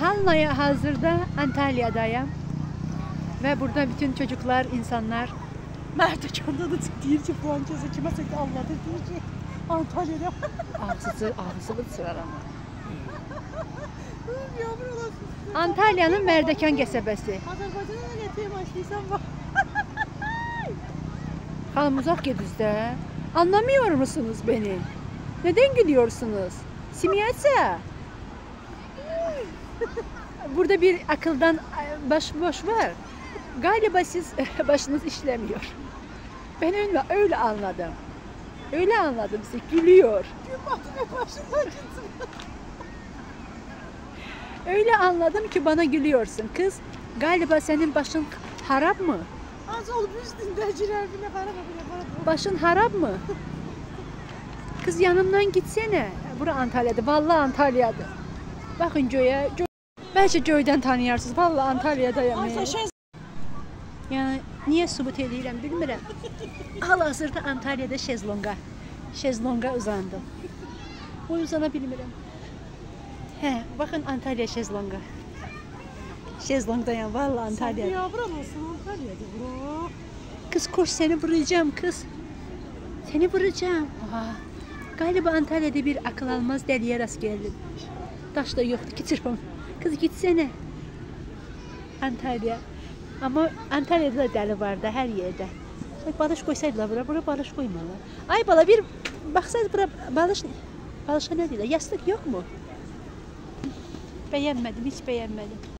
Hal hazırda Antalya'dayım. Ve burada bütün çocuklar, insanlar Merdekanda da deyir ki falan kəsə kiməsə ki anladı deyir ki Antalya'da. ağzısı, ağzılı sırar ama. Olasın. Antalya'nın Merdekan qəsəbəsi. Azərbaycana nə gətirəm başlayırsan bax. Hanım uzak gedizde. Anlamıyor musunuz beni? Neden gülüyorsunuz? Simiyetse. Burada bir akıldan e, baş boş var. Galiba siz başınız işlemiyor. Ben öyle, öyle anladım. Öyle anladım size. Gülüyor. Öyle anladım ki bana gülüyorsun. Kız galiba senin başın harap mı? Az olub üstündə girər bilə para bilə para. Başın harap mı? Kız yanımdan gitsene. Bura Antalya'da. Vallahi Antalya'da. Bakın göğe. Gö Belki göyden tanıyarsınız. Vallahi Antalya'dayım. Ay ya. sən şey Yani niye subut edirəm bilmirəm. Hal-hazırda Antalya'da şezlonga. Şezlonga uzandım. O uzana bilmirəm. He, bakın Antalya şezlonga. Şezlongdayım vallahi Antalya'da. Yavru olasın Antalya'da bura. Kız koş seni vuracağım kız. Seni vuracağım. Aa, galiba Antalya'da bir akıl almaz deliye rast geldim. Taş da yoktu ki çırpım. Kız gitsene. Antalya. Amma Antalyada da dəli var da hər yerdə. Bax balış qoysaydılar bura, bura balış qoymurlar. Ay bala bir baxsaydı bura balış balışa nə deyirlər? Yastıq yoxmu? Bəyənmədim, heç bəyənmədim.